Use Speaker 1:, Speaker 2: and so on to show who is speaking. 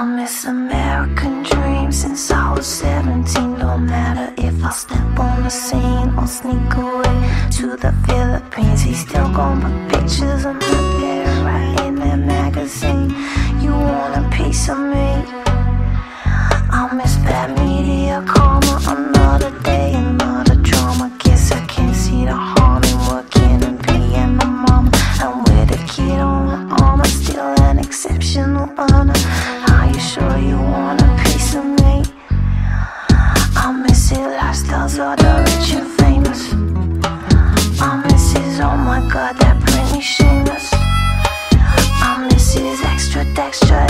Speaker 1: I miss American dreams since I was 17. No matter if I step on the scene or sneak away to the Philippines, he's still gonna put pictures of me there, right in that magazine. You want a piece of me? I miss bad media karma. Lifestyles of the rich and famous. I miss his, oh my god, that Britney shameless. I miss his extra texture,